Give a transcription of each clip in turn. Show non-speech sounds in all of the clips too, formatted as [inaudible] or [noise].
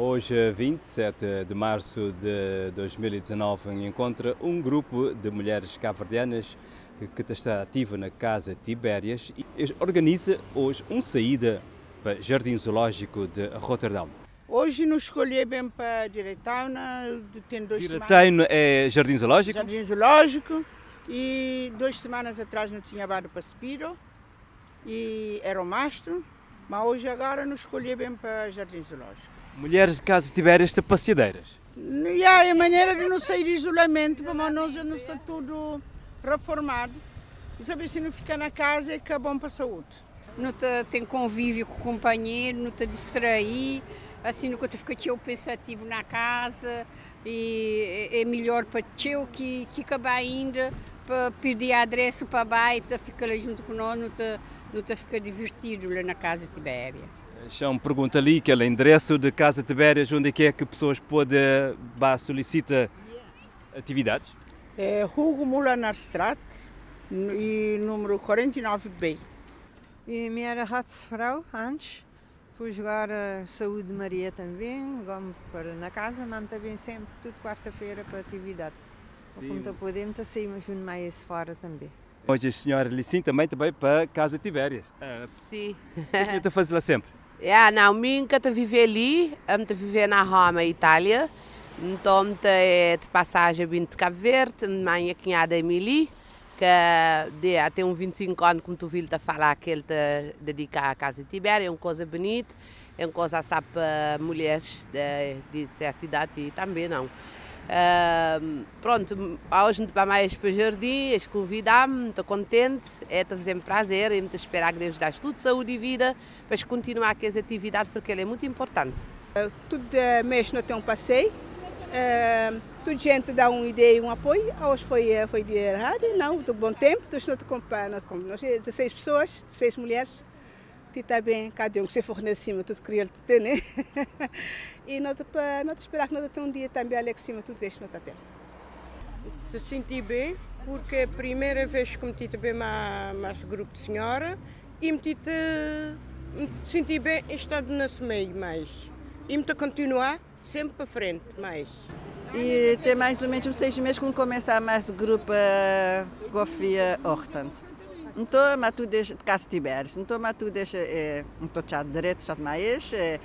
Hoje, 27 de março de 2019, encontra um grupo de mulheres cabo-verdianas que está ativa na Casa Tibérias e organiza hoje uma saída para o Jardim Zoológico de Roterdão. Hoje nos escolhi bem para Direitauna, tem dois Direitauna é Jardim Zoológico? Jardim Zoológico e duas semanas atrás não tinha vado para Spiro e era o mastro, mas hoje agora nos escolhi bem para Jardim Zoológico. Mulheres de casa tiver estas passeadeiras? E é a maneira de não sair de isolamento, mas nós já não está tudo reformado. E saber se não ficar na casa é que é bom para a saúde. Não tem convívio com o companheiro, não te distrair, assim nunca te fica teu pensativo na casa e é melhor para teu que, que acabar ainda para pedir a adresse para baita, fica lá junto com nós, não te, não te fica divertido lá na casa Tibéria. Chão pergunta ali que é o endereço de Casa Tibérias, onde é que é que pessoas podem solicitar atividades? É Hugo Mulanarstraat e número 49B. E minha era Ratsfrau, antes. Fui jogar a Saúde Maria também, vamos para na casa, mas também sempre, tudo quarta-feira para atividade. Sim. Como podemos, saímos junto mais fora também. Hoje a senhora Licim também, também para Casa Tibérias. Ah, Sim. O que faz lá sempre? É, [laughs] não, que te viver ali, eu viver na Roma, Itália. Então, é de passagem vim de Cabo Verde, minha cunhada Emily, que de, até um 25 anos, como tu viu, a falar que ele te dedica à Casa de Tibéria, é uma coisa bonita, é uma coisa sabe para mulheres de, de certa idade e também não. Uh, pronto, hoje para mais para o jardim, és convidar-me, estou contente, é fazer prazer e me esperar que Deus dá tudo saúde e vida para continuar com essa atividade porque ela é muito importante. Uh, tudo uh, mês não tem um passeio, uh, tudo gente dá uma ideia e um apoio, hoje foi, foi de rádio, não, do bom tempo, nós não te acompanhamos, nós 16 pessoas, 16 mulheres, está bem, cada um que se for na cima, tudo queria ter, né? [laughs] e não te, não te esperar que não te um dia também ali cima, tudo vês não te ter. Te senti bem, porque é a primeira vez que me tive bem mais grupo de senhora e me tive me senti bem estado nesse meio mais. E me continuar sempre para frente, mais. E tem mais ou menos seis meses que começar mais grupo uh, Gofia Hortant. Então, mas tu deixa de casa tiveres. Então, mas tu deixa é um tochado direito já mais é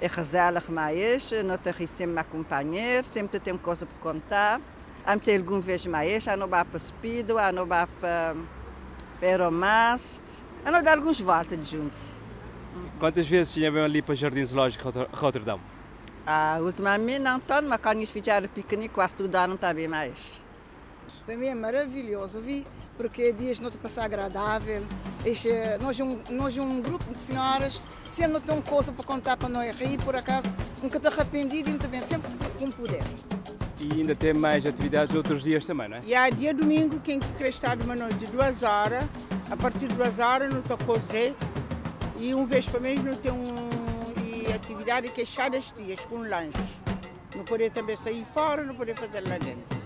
é rezar mais, não te sempre me acompanhar, sempre tem coisa para contar. Am se algum vez mais, a não vai para Speedo, a não vai para Peromast, a não dá alguns voltas juntos. Quantas vezes tinha bem ali para o Jardim Zoológico Rotterdam? Ah, ultimamente não tanto, mas quando fizeram piquenique, quase tudo não está bem mais. Para mim é maravilhoso, vi, porque é dias não te passar agradável. Este, nós, um, nós um grupo de senhoras, sempre não tem coisa para contar para nós rir, por acaso, nunca te arrependido e muito bem, sempre como puder. E ainda tem mais atividades outros dias também, não é? E há dia domingo, quem quer estar de uma noite de duas horas, a partir de duas horas não estou cozer, e um vez para mês não tem um, e atividade que é chá das dias, com lanche. Não poder também sair fora, não poder fazer lá dentro.